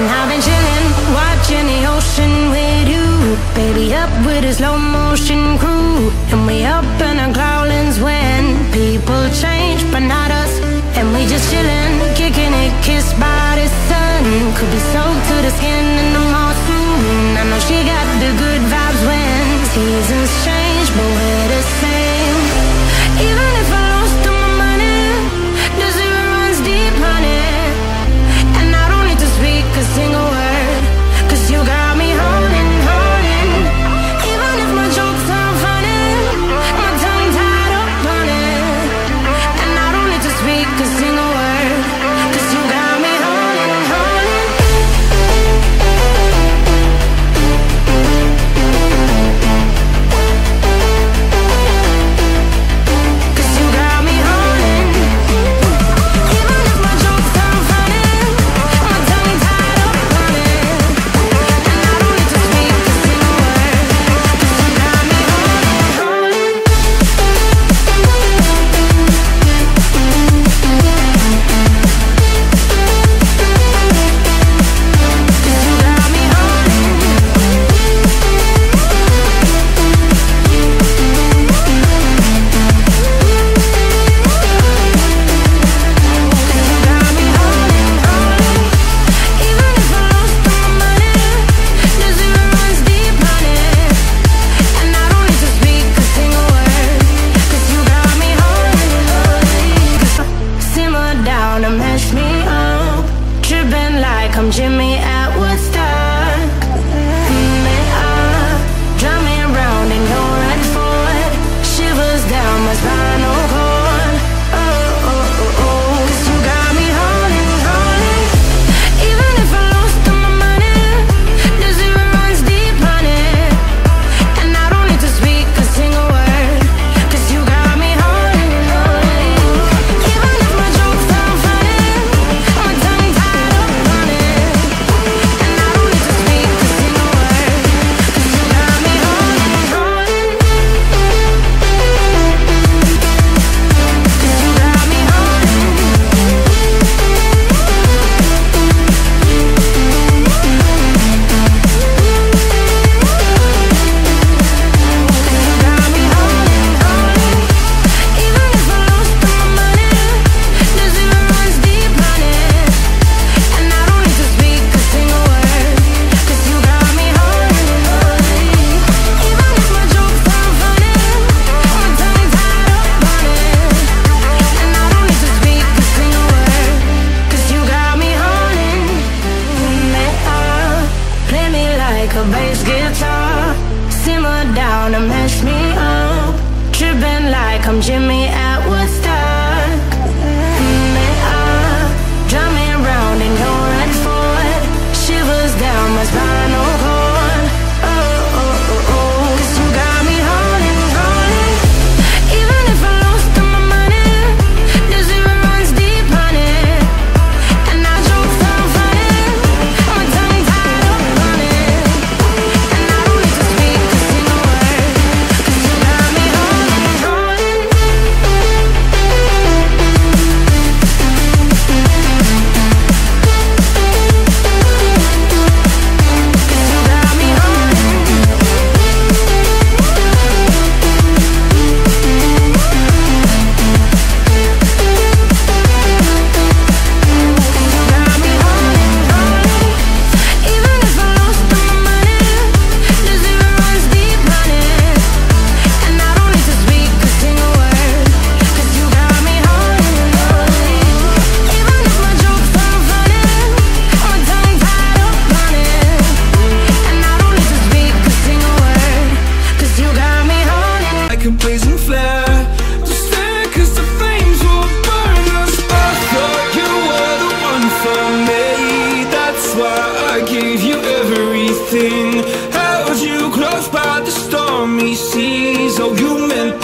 And I've been chillin', watching the ocean with you. Baby, up with a slow motion crew. And we up in our growlings when people change, but not us. And we just chillin', kicking it, kissed by the sun. Could be soaked to the skin in the morning. I know she got the good vibes when. why I gave you everything. Held you close by the stormy seas. Oh, you meant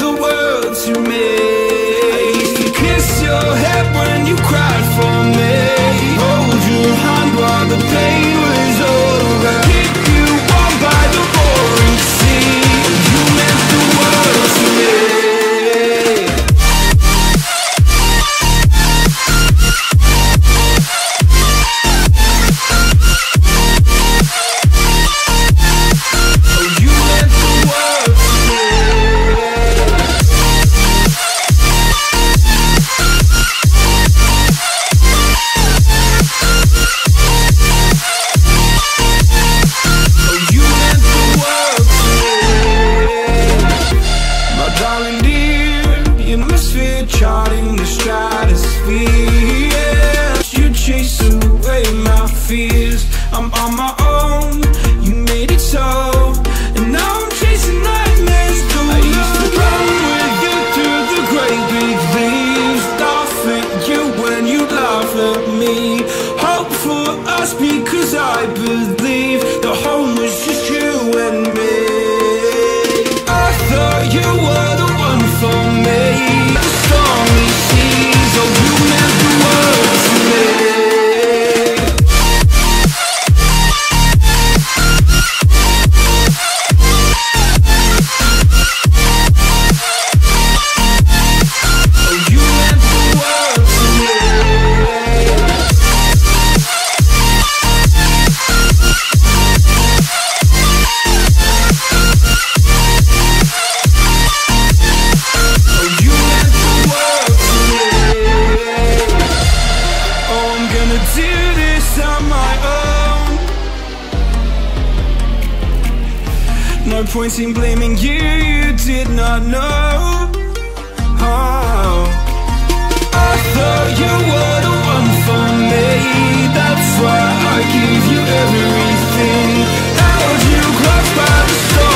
Point in blaming you, you did not know. Oh. I thought you were the one for me. That's why I give you everything. Held you close by the stormy